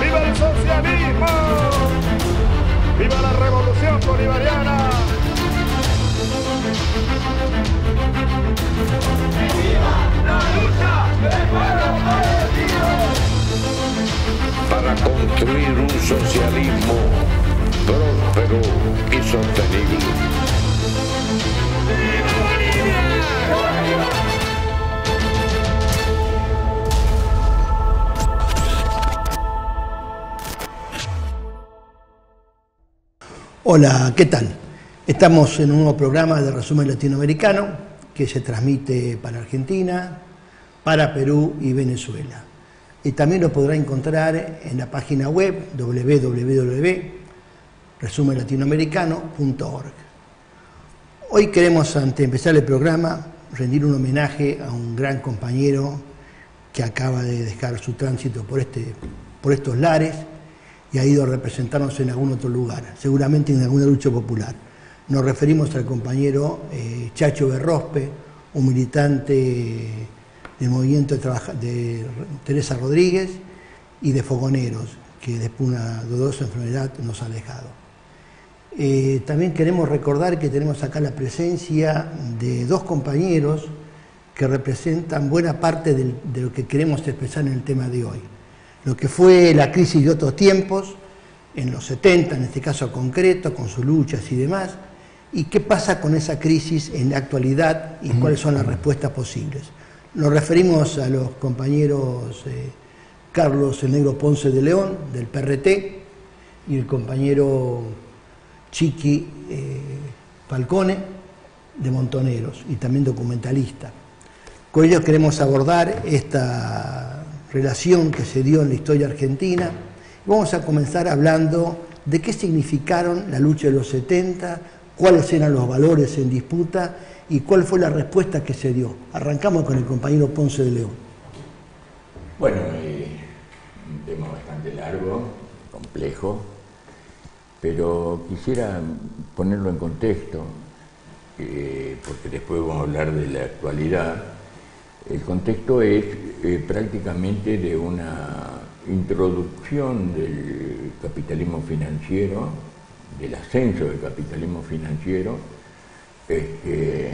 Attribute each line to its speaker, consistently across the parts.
Speaker 1: ¡Viva el socialismo! ¡Viva la revolución bolivariana!
Speaker 2: ¡Viva la lucha del pueblo
Speaker 3: Para construir un socialismo próspero y sostenible.
Speaker 2: ¡Viva
Speaker 4: Hola, ¿qué tal? Estamos en un nuevo programa de resumen latinoamericano que se transmite para Argentina, para Perú y Venezuela. Y también lo podrá encontrar en la página web www.resumenlatinoamericano.org. Hoy queremos, ante de empezar el programa, rendir un homenaje a un gran compañero que acaba de dejar su tránsito por, este, por estos lares y ha ido a representarnos en algún otro lugar, seguramente en alguna lucha popular. Nos referimos al compañero eh, Chacho Berrospe, un militante del movimiento de, Teresa Rodríguez y de Fogoneros, que después de una dudosa enfermedad nos ha dejado. Eh, también queremos recordar que tenemos acá la presencia de dos compañeros que representan buena parte de lo que queremos expresar en el tema de hoy lo que fue la crisis de otros tiempos, en los 70 en este caso concreto, con sus luchas y demás, y qué pasa con esa crisis en la actualidad y cuáles son las respuestas posibles. Nos referimos a los compañeros eh, Carlos el Negro Ponce de León, del PRT, y el compañero Chiqui eh, Falcone, de Montoneros, y también documentalista. Con ellos queremos abordar esta relación que se dio en la historia argentina. Vamos a comenzar hablando de qué significaron la lucha de los 70, cuáles eran los valores en disputa y cuál fue la respuesta que se dio. Arrancamos con el compañero Ponce de León.
Speaker 5: Bueno, eh, un tema bastante largo, complejo, pero quisiera ponerlo en contexto, eh, porque después vamos a hablar de la actualidad el contexto es eh, prácticamente de una introducción del capitalismo financiero, del ascenso del capitalismo financiero, este,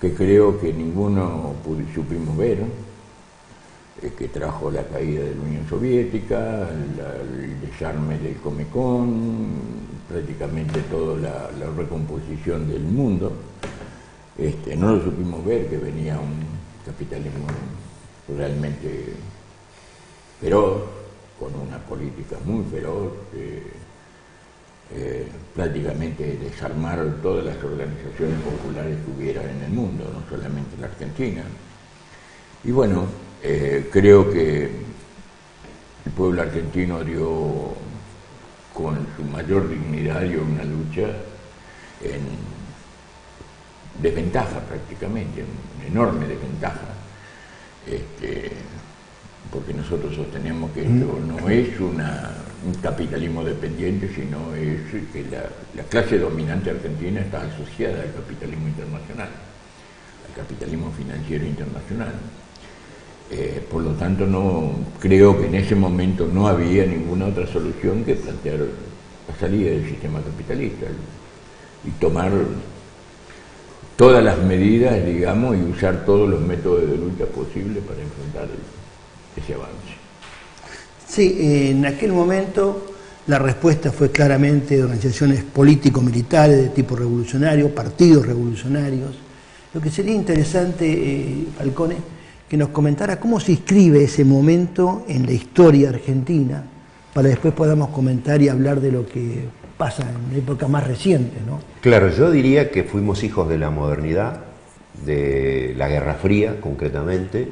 Speaker 5: que creo que ninguno supimos ver, eh, que trajo la caída de la Unión Soviética, el desarme del Comecon, prácticamente toda la recomposición del mundo. Este, no lo supimos ver que venía un capitalismo realmente feroz, con una política muy feroz, eh, prácticamente desarmar todas las organizaciones populares que hubiera en el mundo, no solamente en la Argentina. Y bueno, eh, creo que el pueblo argentino dio con su mayor dignidad dio una lucha en desventaja prácticamente, una enorme desventaja, este, porque nosotros sostenemos que esto mm. no es una, un capitalismo dependiente, sino es que la, clase dominante argentina está asociada al capitalismo internacional, al capitalismo financiero internacional. Eh, por lo tanto, no creo que en ese momento no había ninguna otra solución que plantear la salida del sistema capitalista y tomar todas las medidas, digamos, y usar todos los métodos de lucha posibles para enfrentar ese avance.
Speaker 4: Sí, en aquel momento la respuesta fue claramente de organizaciones político-militares de tipo revolucionario, partidos revolucionarios. Lo que sería interesante, eh, Falcone, que nos comentara cómo se inscribe ese momento en la historia argentina, para después podamos comentar y hablar de lo que pasa en época más reciente, ¿no?
Speaker 6: Claro, yo diría que fuimos hijos de la modernidad, de la Guerra Fría concretamente,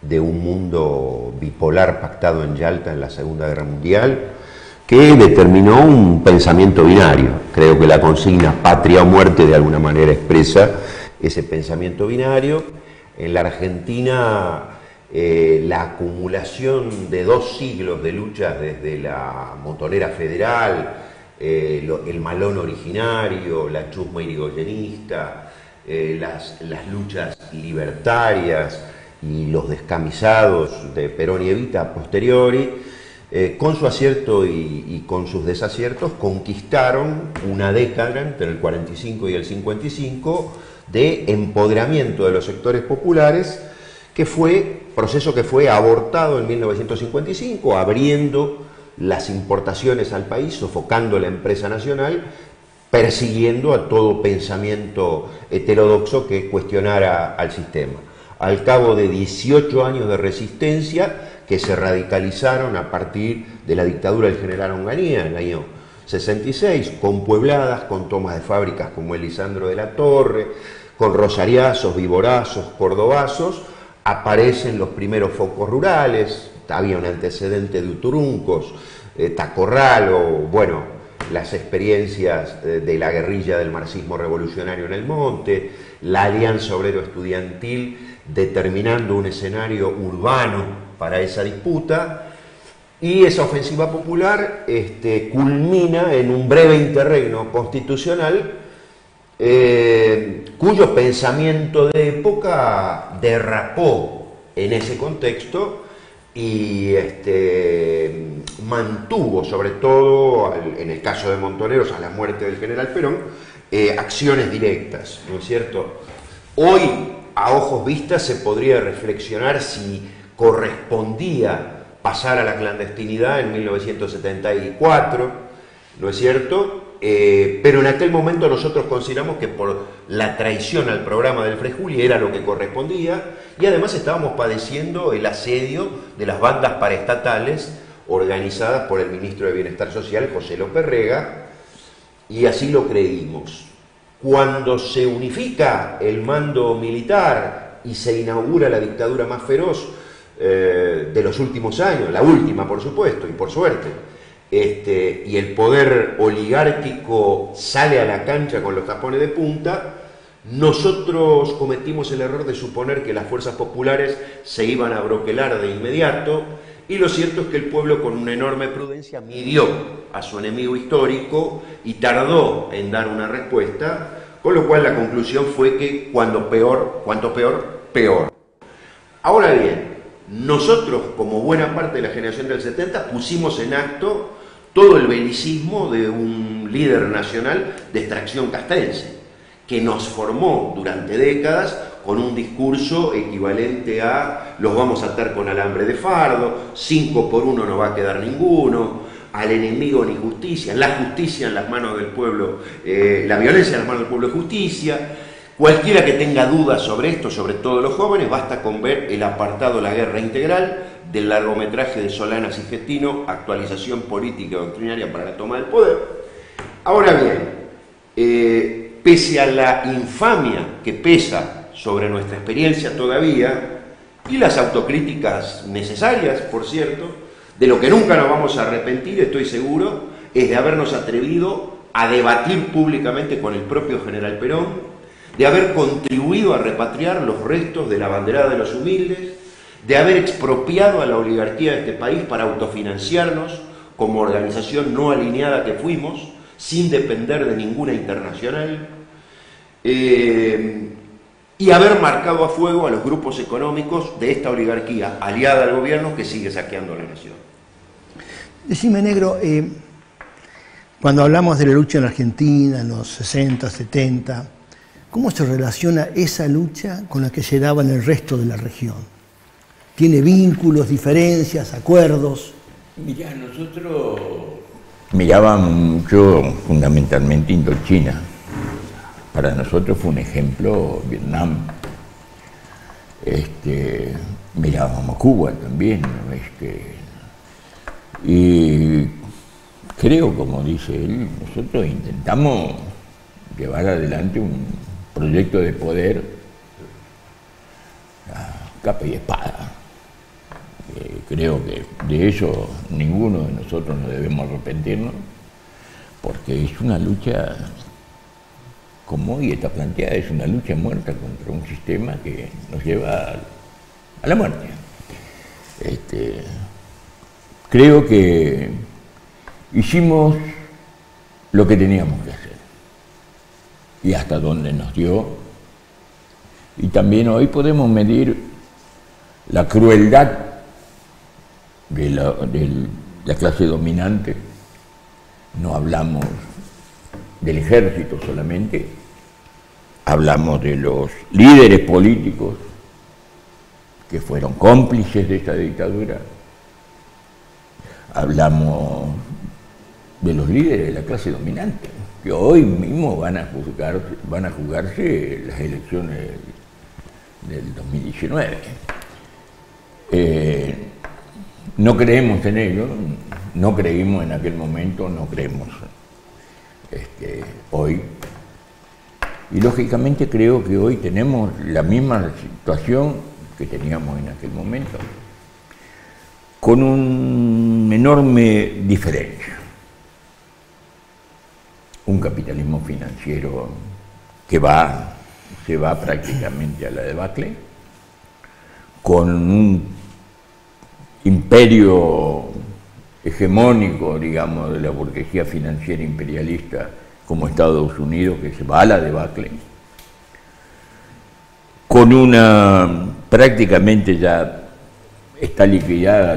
Speaker 6: de un mundo bipolar pactado en Yalta en la Segunda Guerra Mundial, que determinó un pensamiento binario. Creo que la consigna patria o muerte de alguna manera expresa ese pensamiento binario. En la Argentina eh, la acumulación de dos siglos de luchas desde la motonera federal, eh, el malón originario, la chusma irigoyenista, eh, las, luchas libertarias, y los descamisados de Perón y Evita posteriori, eh, con su acierto y, con sus desaciertos, conquistaron una década entre el 45 y el 55 de empoderamiento de los sectores populares, que fue, proceso que fue abortado en 1955, abriendo las importaciones al país, sofocando la empresa nacional, persiguiendo a todo pensamiento heterodoxo que cuestionara al sistema. Al cabo de 18 años de resistencia, que se radicalizaron a partir de la dictadura del general Onganía en el año 66, con puebladas, con tomas de fábricas como Elisandro de la Torre, con rosariazos, viborazos, cordobazos, aparecen los primeros focos rurales, había un antecedente de Uturuncos, eh, Tacorral o, bueno, las experiencias de la guerrilla del marxismo revolucionario en el monte, la alianza obrero-estudiantil determinando un escenario urbano para esa disputa y esa ofensiva popular este, culmina en un breve interregno constitucional eh, cuyo pensamiento de época derrapó en ese contexto y este, mantuvo, sobre todo en el caso de Montoneros, a la muerte del general Perón, eh, acciones directas, ¿no es cierto? Hoy, a ojos vistas, se podría reflexionar si correspondía pasar a la clandestinidad en 1974, ¿no es cierto? Eh, pero en aquel momento nosotros consideramos que por la traición al programa del Frejuli era lo que correspondía y además estábamos padeciendo el asedio de las bandas paraestatales organizadas por el ministro de Bienestar Social, José López Rega, y así lo creímos. Cuando se unifica el mando militar y se inaugura la dictadura más feroz eh, de los últimos años, la última por supuesto y por suerte, este, y el poder oligárquico sale a la cancha con los tapones de punta, nosotros cometimos el error de suponer que las fuerzas populares se iban a broquelar de inmediato y lo cierto es que el pueblo con una enorme prudencia midió a su enemigo histórico y tardó en dar una respuesta, con lo cual la conclusión fue que cuando peor, cuanto peor, peor. Ahora bien, nosotros, como buena parte de la generación del 70, pusimos en acto todo el belicismo de un líder nacional de extracción castrense, que nos formó durante décadas con un discurso equivalente a los vamos a atar con alambre de fardo, cinco por uno no va a quedar ninguno, al enemigo ni justicia, la justicia en las manos del pueblo, eh, la violencia en las manos del pueblo es justicia, Cualquiera que tenga dudas sobre esto, sobre todo los jóvenes, basta con ver el apartado La Guerra Integral del largometraje de Solanas y Gestino, actualización política doctrinaria para la toma del poder. Ahora bien, eh, pese a la infamia que pesa sobre nuestra experiencia todavía, y las autocríticas necesarias, por cierto, de lo que nunca nos vamos a arrepentir, estoy seguro, es de habernos atrevido a debatir públicamente con el propio general Perón de haber contribuido a repatriar los restos de la banderada de los humildes, de haber expropiado a la oligarquía de este país para autofinanciarnos como organización no alineada que fuimos, sin depender de ninguna internacional, eh, y haber marcado a fuego a los grupos económicos de esta oligarquía aliada al gobierno que sigue saqueando la nación.
Speaker 4: Decime, negro, eh, cuando hablamos de la lucha en Argentina en los 60, 70, ¿Cómo se relaciona esa lucha con la que se daba en el resto de la región? ¿Tiene vínculos, diferencias, acuerdos?
Speaker 5: Mira, nosotros mirábamos mucho fundamentalmente Indochina. Para nosotros fue un ejemplo Vietnam. Este, mirábamos Cuba también. y creo, como dice él, nosotros intentamos llevar adelante un, proyecto de poder capa y espada. Eh, creo que de eso ninguno de nosotros no debemos arrepentirnos, porque es una lucha, como hoy está planteada, es una lucha muerta contra un sistema que nos lleva a, la muerte. Este, creo que hicimos lo que teníamos que hacer y hasta dónde nos dio. Y también hoy podemos medir la crueldad de la, de la clase dominante, no hablamos del ejército solamente, hablamos de los líderes políticos que fueron cómplices de esta dictadura, hablamos de los líderes de la clase dominante, hoy mismo van a, juzgar, jugarse las elecciones del 2019. Eh, no creemos en ello, no creímos en aquel momento, no creemos este, hoy. Y lógicamente creo que hoy tenemos la misma situación que teníamos en aquel momento, con una enorme diferencia. Un capitalismo financiero que va, se va prácticamente a la debacle, con un imperio hegemónico, digamos, de la burguesía financiera imperialista como Estados Unidos, que se va a la debacle, con una prácticamente ya está liquidada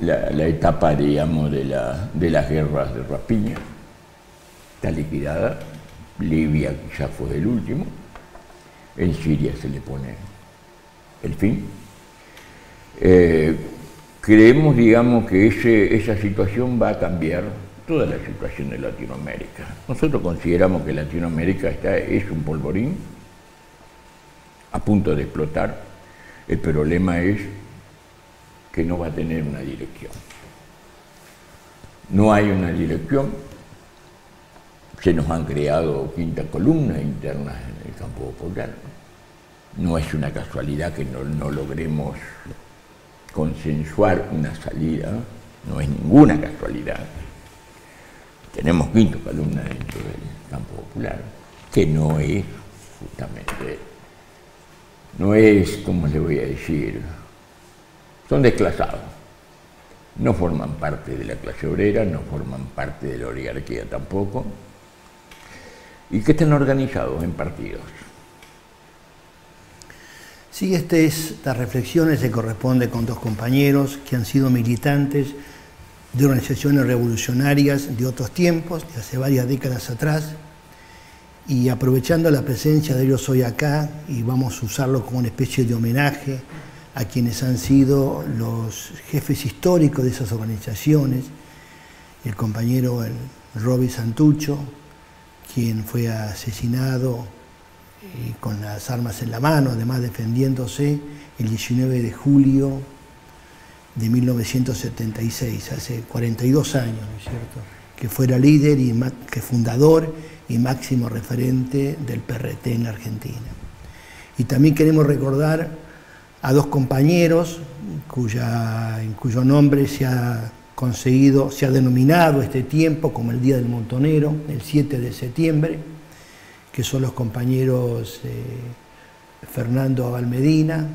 Speaker 5: la, etapa, digamos, de, la, de las guerras de rapiña, está liquidada, Libia ya fue el último, en Siria se le pone el fin. Eh, creemos, digamos, que esa situación va a cambiar toda la situación de Latinoamérica. Nosotros consideramos que Latinoamérica está, es un polvorín a punto de explotar. El problema es que no va a tener una dirección. No hay una dirección. Se nos han creado quinta columnas internas en el campo popular. No es una casualidad que no, no logremos consensuar una salida, no es ninguna casualidad. Tenemos quinto columna dentro del campo popular, que no es justamente, no es, como le voy a decir, son desclasados. No forman parte de la clase obrera, no forman parte de la oligarquía tampoco, y que están organizados en partidos.
Speaker 4: Sí, este estas reflexiones se corresponde con dos compañeros que han sido militantes de organizaciones revolucionarias de otros tiempos, de hace varias décadas atrás, y aprovechando la presencia de ellos hoy acá, y vamos a usarlo como una especie de homenaje a quienes han sido los jefes históricos de esas organizaciones, el compañero el Roby Santucho, quien fue asesinado y con las armas en la mano, además defendiéndose el 19 de julio de 1976, hace 42 años, ¿no es cierto? Que fuera líder y que fundador y máximo referente del PRT en la Argentina. Y también queremos recordar a dos compañeros cuya, en cuyo nombre se ha conseguido, se ha denominado este tiempo como el Día del Montonero, el 7 de septiembre, que son los compañeros eh, Fernando Abalmedina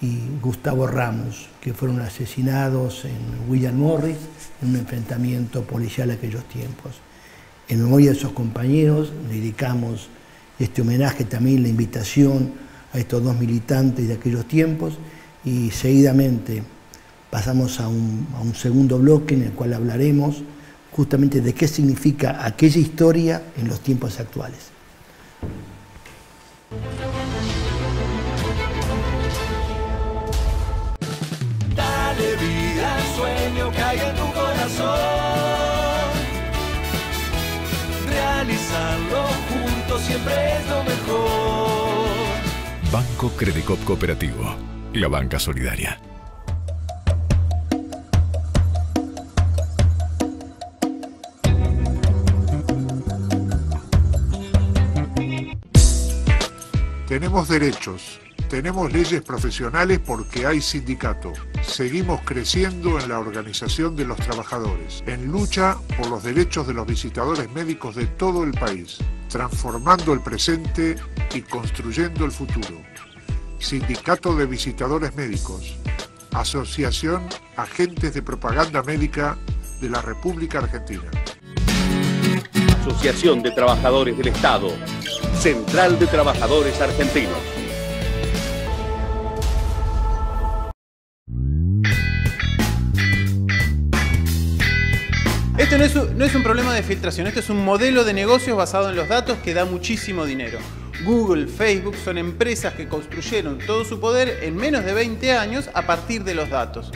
Speaker 4: y Gustavo Ramos, que fueron asesinados en William Morris en un enfrentamiento policial en aquellos tiempos. En memoria de esos compañeros dedicamos este homenaje, también la invitación a estos dos militantes de aquellos tiempos y seguidamente pasamos a un, a un segundo bloque en el cual hablaremos justamente de qué significa aquella historia en los tiempos actuales.
Speaker 2: Dale vida al sueño que hay en tu corazón. Realizarlo juntos siempre es lo mejor.
Speaker 7: Banco Credicop Cooperativo, la banca solidaria.
Speaker 1: Tenemos derechos, tenemos leyes profesionales porque hay sindicato. Seguimos creciendo en la organización de los trabajadores, en lucha por los derechos de los visitadores médicos de todo el país, transformando el presente y construyendo el futuro. Sindicato de Visitadores Médicos, Asociación Agentes de Propaganda Médica de la República Argentina.
Speaker 8: Asociación de Trabajadores del Estado, Central de Trabajadores Argentinos.
Speaker 9: Esto no es, un, no es un problema de filtración, esto es un modelo de negocios basado en los datos que da muchísimo dinero. Google, Facebook son empresas que construyeron todo su poder en menos de 20 años a partir de los datos.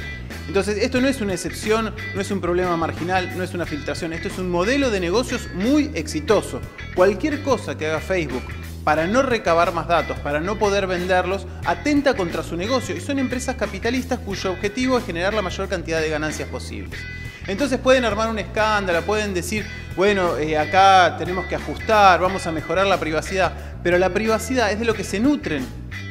Speaker 9: Entonces, esto no es una excepción, no es un problema marginal, no es una filtración, esto es un modelo de negocios muy exitoso. Cualquier cosa que haga Facebook para no recabar más datos, para no poder venderlos, atenta contra su negocio y son empresas capitalistas cuyo objetivo es generar la mayor cantidad de ganancias posibles. Entonces pueden armar un escándalo, pueden decir, bueno, eh, acá tenemos que ajustar, vamos a mejorar la privacidad, pero la privacidad es de lo que se nutren,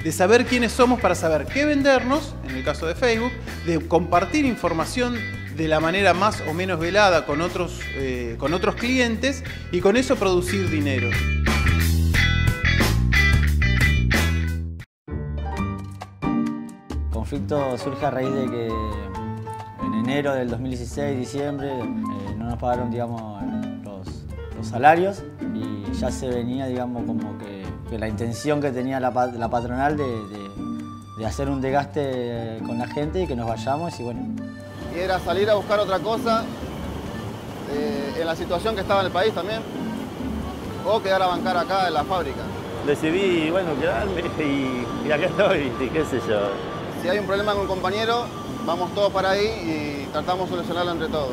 Speaker 9: de saber quiénes somos para saber qué vendernos, en el caso de Facebook, de compartir información de la manera más o menos velada con otros, eh, con otros clientes y con eso producir dinero.
Speaker 10: El conflicto surge a raíz de que en enero del 2016, diciembre, eh, no nos pagaron digamos, los, salarios ya se venía digamos, como que, que la intención que tenía la, pa- la patronal de, de- de hacer un desgaste con la gente y que nos vayamos y bueno,
Speaker 11: y era salir a buscar otra cosa eh, en la situación que estaba en el país también, o quedar a bancar acá en la fábrica.
Speaker 12: Decidí, bueno, quedarme y, y acá estoy, y qué sé yo.
Speaker 11: Si hay un problema con un compañero, vamos todos para ahí y tratamos de solucionarlo entre todos.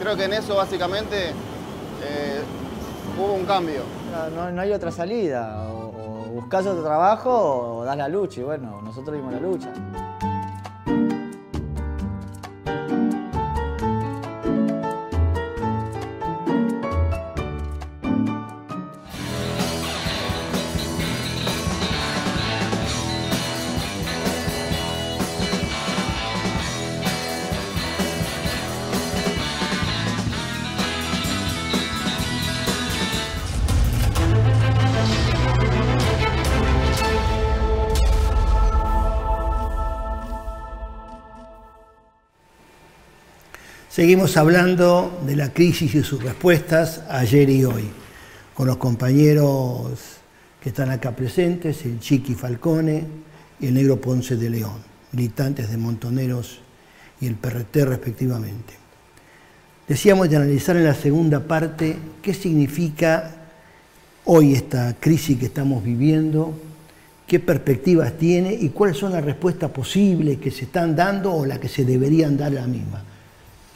Speaker 11: Creo que en eso básicamente eh, hubo un cambio.
Speaker 10: no, hay otra salida, o buscas otro trabajo o das la lucha y bueno, nosotros dimos la lucha.
Speaker 4: Seguimos hablando de la crisis y sus respuestas ayer y hoy, con los compañeros que están acá presentes, el Chiqui Falcone y el Negro Ponce de León, militantes de Montoneros y el PRT respectivamente. Decíamos de analizar en la segunda parte qué significa hoy esta crisis que estamos viviendo, qué perspectivas tiene y cuáles son las respuestas posibles que se están dando o las que se deberían dar a la misma.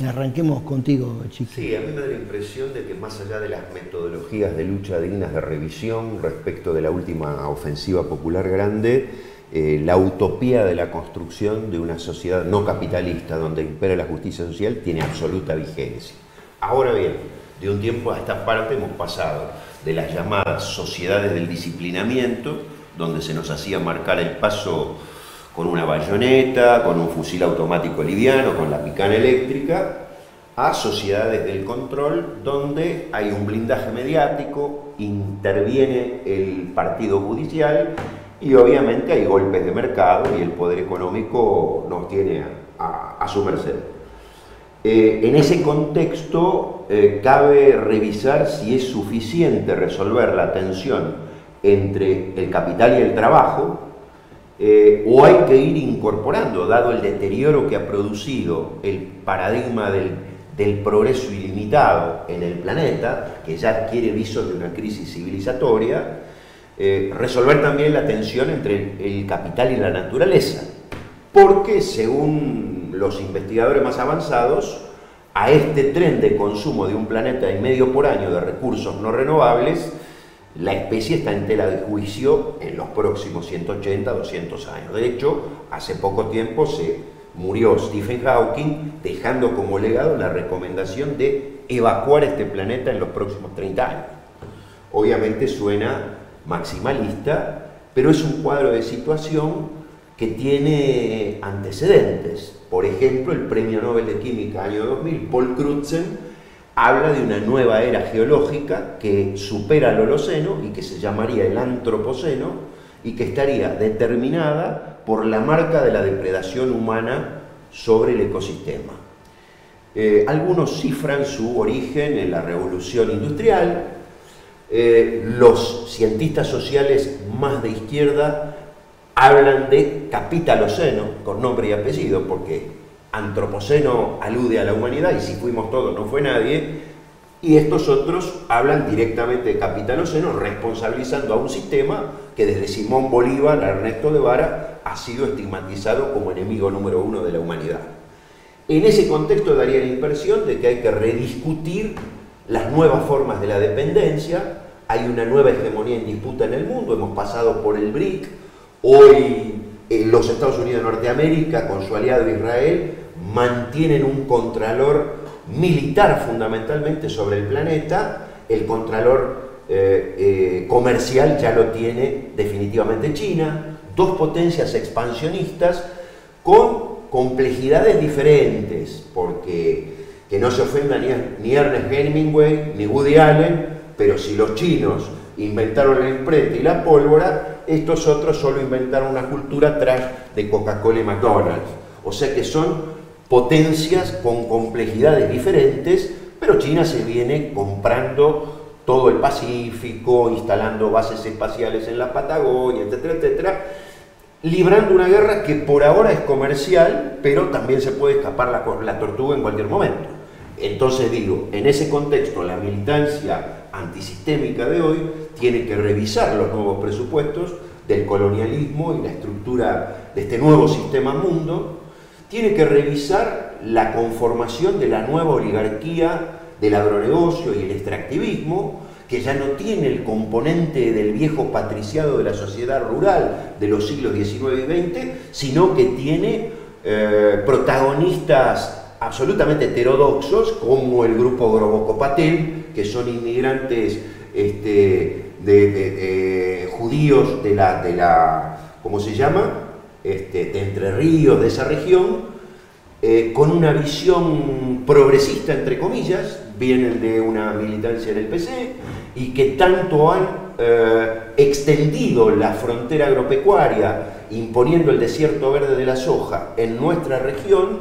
Speaker 4: Arranquemos contigo, Chiqui.
Speaker 6: Sí, a mí me da la impresión de que más allá de las metodologías de lucha dignas de revisión respecto de la última ofensiva popular grande, eh, la utopía de la construcción de una sociedad no capitalista donde impera la justicia social tiene absoluta vigencia. Ahora bien, de un tiempo a esta parte hemos pasado de las llamadas sociedades del disciplinamiento, donde se nos hacía marcar el paso con una bayoneta, con un fusil automático liviano, con la picana eléctrica, a sociedades del control donde hay un blindaje mediático, interviene el partido judicial y obviamente hay golpes de mercado y el poder económico nos tiene a, su merced. Eh, en ese contexto eh, cabe revisar si es suficiente resolver la tensión entre el capital y el trabajo, eh, o hay que ir incorporando, dado el deterioro que ha producido el paradigma del, progreso ilimitado en el planeta, que ya adquiere visos de una crisis civilizatoria, eh, resolver también la tensión entre el, el capital y la naturaleza. Porque según los investigadores más avanzados, a este tren de consumo de un planeta y medio por año de recursos no renovables, la especie está en tela de juicio en los próximos 180, 200 años. De hecho, hace poco tiempo se murió Stephen Hawking dejando como legado la recomendación de evacuar este planeta en los próximos 30 años. Obviamente suena maximalista, pero es un cuadro de situación que tiene antecedentes. Por ejemplo, el Premio Nobel de Química año 2000, Paul Crutzen, habla de una nueva era geológica que supera el Holoceno y que se llamaría el Antropoceno y que estaría determinada por la marca de la depredación humana sobre el ecosistema. Eh, algunos cifran su origen en la revolución industrial, eh, los cientistas sociales más de izquierda hablan de capitaloceno, con nombre y apellido, porque antropoceno alude a la humanidad y si fuimos todos no fue nadie, Y estos otros hablan directamente de capitaloceno, responsabilizando a un sistema que desde Simón Bolívar a Ernesto Guevara ha sido estigmatizado como enemigo número uno de la humanidad. En ese contexto daría la impresión de que hay que rediscutir las nuevas formas de la dependencia, hay una nueva hegemonía en disputa en el mundo, hemos pasado por el BRIC, hoy eh, los Estados Unidos de Norteamérica, con su aliado Israel, mantienen un contralor militar fundamentalmente sobre el planeta, el contralor eh, eh, comercial ya lo tiene definitivamente China, dos potencias expansionistas con complejidades diferentes, porque que no se ofenda ni, ni Ernest Hemingway ni Woody Allen, pero si los chinos inventaron la imprenta y la pólvora, estos otros solo inventaron una cultura trash de Coca-Cola y McDonald's. O sea que son potencias con complejidades diferentes, pero China se viene comprando todo el Pacífico, instalando bases espaciales en la Patagonia, etcétera, etcétera, librando una guerra que por ahora es comercial, pero también se puede escapar la, la tortuga en cualquier momento. Entonces digo, en ese contexto, la militancia antisistémica de hoy tiene que revisar los nuevos presupuestos del colonialismo y la estructura de este nuevo sistema mundo, tiene que revisar la conformación de la nueva oligarquía del agronegocio y el extractivismo, que ya no tiene el componente del viejo patriciado de la sociedad rural de los siglos XIX y XX, sino que tiene eh, protagonistas absolutamente heterodoxos, como el grupo Grobocopatel, que son inmigrantes este, de, judíos de la, de la, ¿cómo se llama? Este, de Entre Ríos, de esa región, eh, con una visión progresista, entre comillas, vienen de una militancia en el PC y que tanto han eh, extendido la frontera agropecuaria, imponiendo el desierto verde de la soja en nuestra región,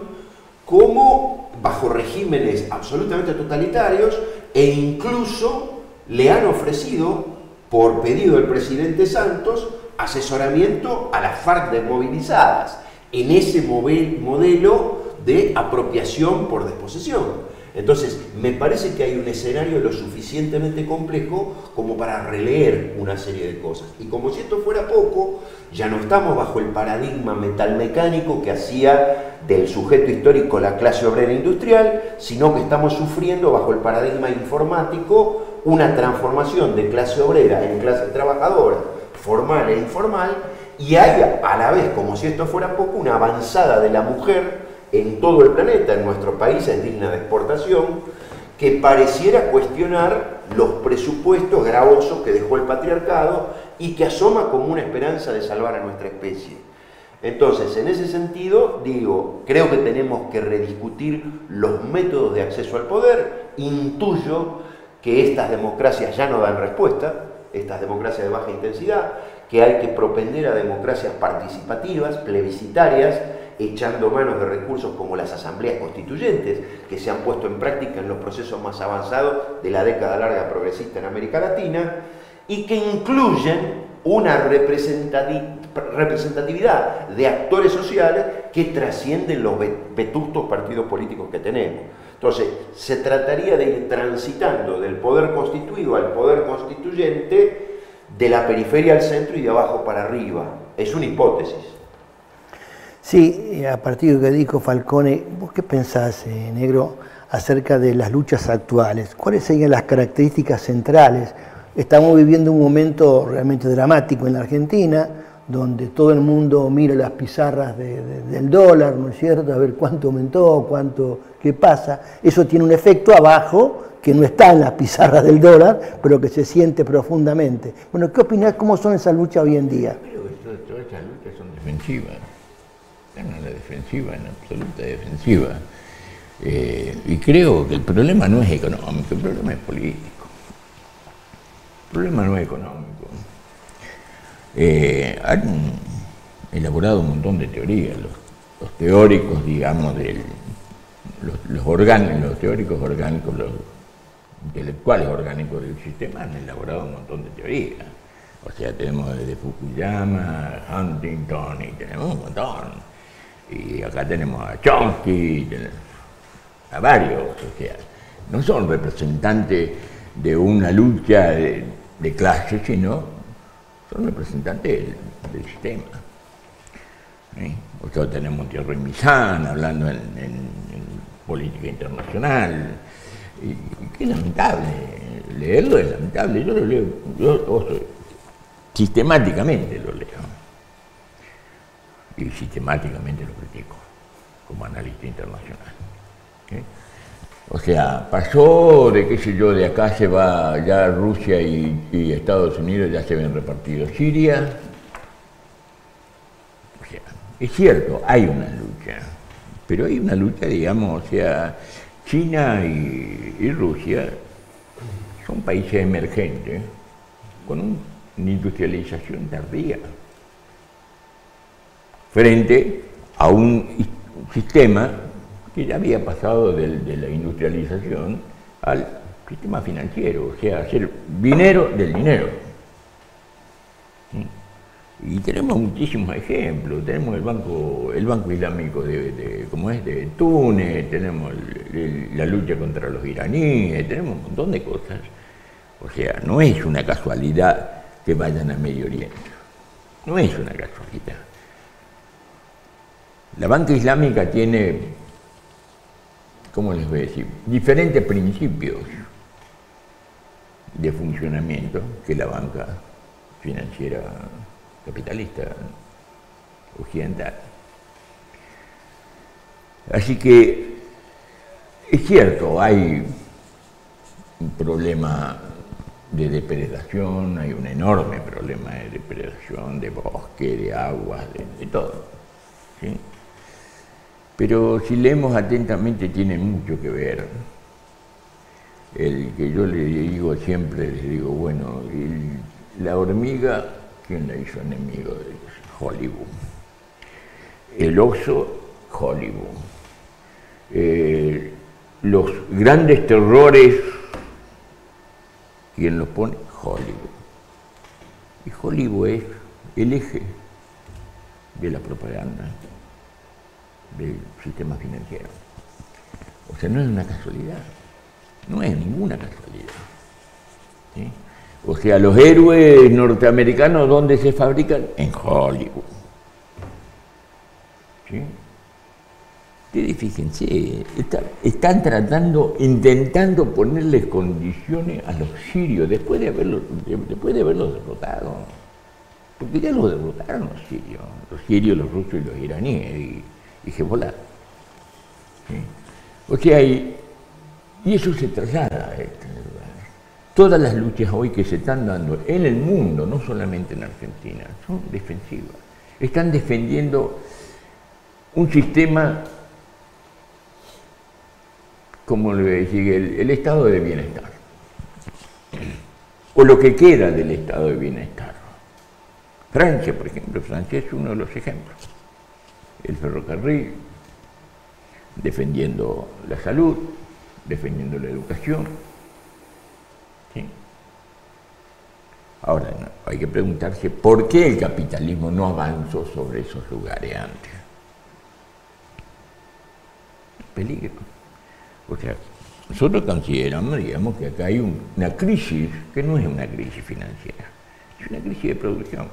Speaker 6: como bajo regímenes absolutamente totalitarios e incluso le han ofrecido, por pedido del presidente Santos, asesoramiento a las FARC desmovilizadas en ese modelo de apropiación por desposesión. Entonces, me parece que hay un escenario lo suficientemente complejo como para releer una serie de cosas. Y como si esto fuera poco, ya no estamos bajo el paradigma metalmecánico que hacía del sujeto histórico la clase obrera industrial, sino que estamos sufriendo bajo el paradigma informático una transformación de clase obrera en clase trabajadora, formal e informal, y hay a la vez, como si esto fuera poco, una avanzada de la mujer en todo el planeta, en nuestro país es digna de exportación, que pareciera cuestionar los presupuestos gravosos que dejó el patriarcado y que asoma como una esperanza de salvar a nuestra especie. Entonces, en ese sentido, digo, creo que tenemos que rediscutir los métodos de acceso al poder. Intuyo que estas democracias ya no dan respuesta, estas democracias de baja intensidad, que hay que propender a democracias participativas, plebiscitarias, echando manos de recursos como las asambleas constituyentes, que se han puesto en práctica en los procesos más avanzados de la década larga progresista en América Latina, y que incluyen una representatividad de actores sociales que trascienden los vetustos partidos políticos que tenemos. Entonces, se trataría de ir transitando del poder constituido al poder constituyente, de la periferia al centro y de abajo para arriba. Es una hipótesis.
Speaker 4: Sí, a partir de lo que dijo Falcone, ¿vos qué pensás, eh, negro, acerca de las luchas actuales? ¿Cuáles serían las características centrales? Estamos viviendo un momento realmente dramático en la Argentina, donde todo el mundo mira las pizarras del dólar, ¿no es cierto? A ver cuánto aumentó, cuánto, qué pasa. Eso tiene un efecto abajo que no está en las pizarras del dólar, pero que se siente profundamente. Bueno, ¿qué opinás? ¿Cómo son esas luchas hoy en día?
Speaker 5: Creo que todas esas luchas son defensivas en la defensiva, en absoluta defensiva. Eh, y creo que el problema no es económico, el problema es político. El problema no es económico. Eh, han elaborado un montón de teorías, los, teóricos, digamos, del, los, los, orgánicos, los teóricos orgánicos, los intelectuales orgánicos del sistema han elaborado un montón de teorías. O sea, tenemos desde Fukuyama, Huntington y tenemos un montón. Y acá tenemos a Chomsky, a varios. O sea, no son representantes de una lucha de, de clase, sino son representantes del, sistema. Nosotros tenemos Tierra y Misán hablando en, política internacional, y, qué lamentable, leerlo es lamentable, yo lo leo, yo sistemáticamente lo leo, y sistemáticamente lo critico como analista internacional. ¿sí? O sea, pasó de qué sé yo, de acá se va ya Rusia y, Estados Unidos ya se ven repartidos Siria. O sea, es cierto, hay una lucha, pero hay una lucha, digamos, o sea, China y, Rusia son países emergentes con un- una industrialización tardía frente a un is- sistema que ya había pasado de, la industrialización al sistema financiero, o sea, hacer dinero del dinero. ¿Sí? Y tenemos muchísimos ejemplos, tenemos el Banco, el banco Islámico de, ¿cómo es? de Túnez, tenemos la lucha contra los iraníes, tenemos un montón de cosas. O sea, no es una casualidad que vayan a Medio Oriente, no es una casualidad. La banca islámica tiene, ¿cómo les voy a decir? Diferentes principios de funcionamiento que la banca financiera capitalista occidental. Así que es cierto, hay un problema de depredación, hay un enorme problema de depredación de bosque, de aguas, de, todo. ¿sí? Pero si leemos atentamente tiene mucho que ver. El que yo le digo siempre, les digo, bueno, la hormiga, ¿quién la hizo enemigo de? Hollywood. El oso, Hollywood. Eh, los grandes terrores, ¿quién los pone? Hollywood. Y Hollywood es el eje de la propaganda del sistema financiero. O sea, no es una casualidad, no es ninguna casualidad. O sea, los héroes norteamericanos, ¿dónde se fabrican? En Hollywood. ¿sí? Ustedes fíjense, está- están tratando, intentando ponerles condiciones a los sirios después de haberlos, de- después de haberlos derrotado. Porque ya los derrotaron los sirios, los sirios, los rusos y los iraníes, y Hezbollah. ¿sí? O sea, y, y eso se traslada a este lugar. Todas las luchas hoy que se están dando en el mundo, no solamente en Argentina, son defensivas. Están defendiendo un sistema, como le voy el estado de bienestar. O lo que queda del estado de bienestar. Francia, por ejemplo, Francia es uno de los ejemplos. El ferrocarril, defendiendo la salud, defendiendo la educación. Ahora, hay que preguntarse por qué el capitalismo no avanzó sobre esos lugares antes. Peligro. O sea, nosotros consideramos, digamos, que acá hay un- una crisis que no es una crisis financiera, es una crisis de producción,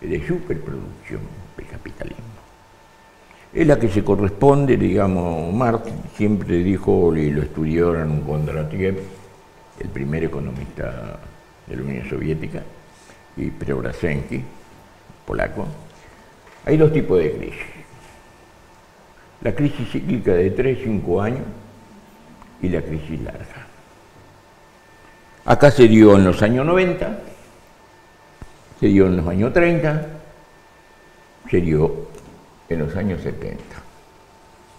Speaker 5: de superproducción del capitalismo. Es la que se corresponde, digamos, Marx siempre dijo, y lo estudiaron Kondratiev, el primer economista de la Unión Soviética, y Preobrazhenski, polaco. Hay dos tipos de crisis. La crisis cíclica de 3-5 años y la crisis larga. Acá se dio en los años 90, se dio en los años 30, se dio en los años 70.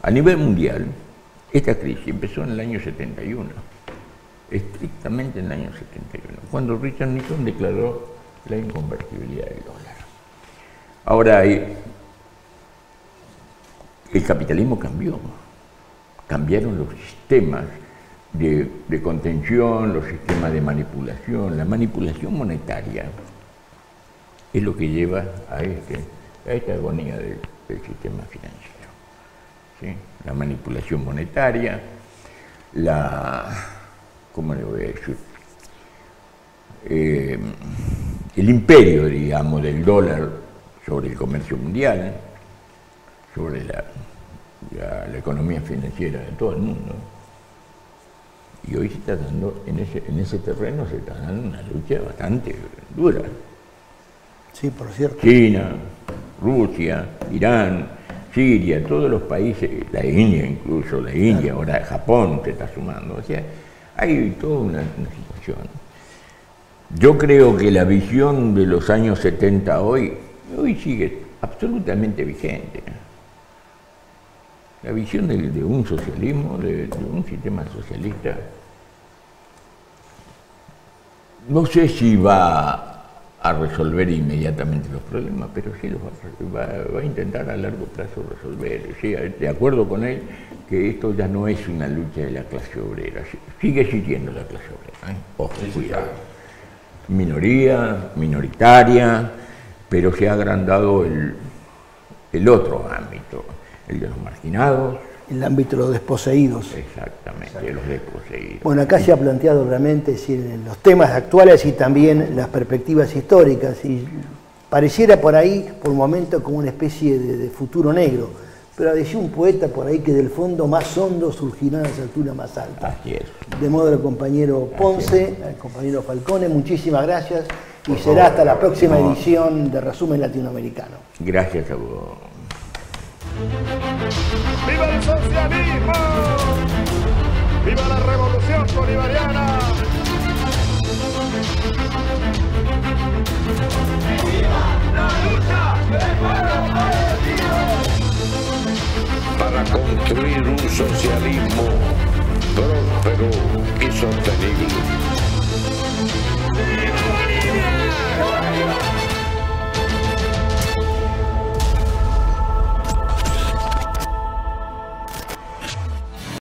Speaker 5: A nivel mundial, esta crisis empezó en el año 71, estrictamente en el año 71, cuando Richard Nixon declaró la inconvertibilidad del dólar. Ahora, el capitalismo cambió, cambiaron los sistemas de, de contención, los sistemas de manipulación, la manipulación monetaria es lo que lleva a, este, a esta agonía del, del sistema financiero. ¿sí? La manipulación monetaria, la, ¿cómo le voy a decir? Eh, el imperio, digamos, del dólar sobre el comercio mundial, sobre la, la- la economía financiera de todo el mundo. Y hoy se está dando, en ese, en ese terreno se está dando una lucha bastante dura.
Speaker 4: Sí, por cierto.
Speaker 5: China, Rusia, Irán, Siria, todos los países, la India incluso, la India, ahora Japón se está sumando. O sea, hay toda una, una situación. Yo creo que la visión de los años 70 hoy, hoy sigue absolutamente vigente. La visión de, de un socialismo, de, de un sistema socialista, no sé si va a resolver inmediatamente los problemas, pero sí los va va- va a intentar a largo plazo resolver. Sí, de acuerdo con él que esto ya no es una lucha de la clase obrera, sigue existiendo la clase obrera. ¿eh? Ojo, cuidado. Minoría, minoritaria, pero se ha agrandado el, el otro ámbito, el de los marginados.
Speaker 4: El ámbito de los desposeídos.
Speaker 5: Exactamente, de los desposeídos.
Speaker 4: Bueno, acá se ha planteado realmente decir, los temas actuales y también las perspectivas históricas. Y pareciera por ahí, por un momento, como una especie de, de futuro negro. Pero decía un poeta por ahí que del fondo más hondo surgirán las alturas más altas.
Speaker 5: Así es.
Speaker 4: De modo al compañero Ponce, al compañero Falcone, muchísimas gracias y será hasta la próxima
Speaker 5: No.
Speaker 4: edición de Resumen Latinoamericano.
Speaker 5: Gracias a vos.
Speaker 13: ¡Viva el socialismo! ¡Viva la revolución bolivariana!
Speaker 3: ¡Viva la lucha del pueblo por Para construir un socialismo próspero y sostenible. ¡Viva Bolivia!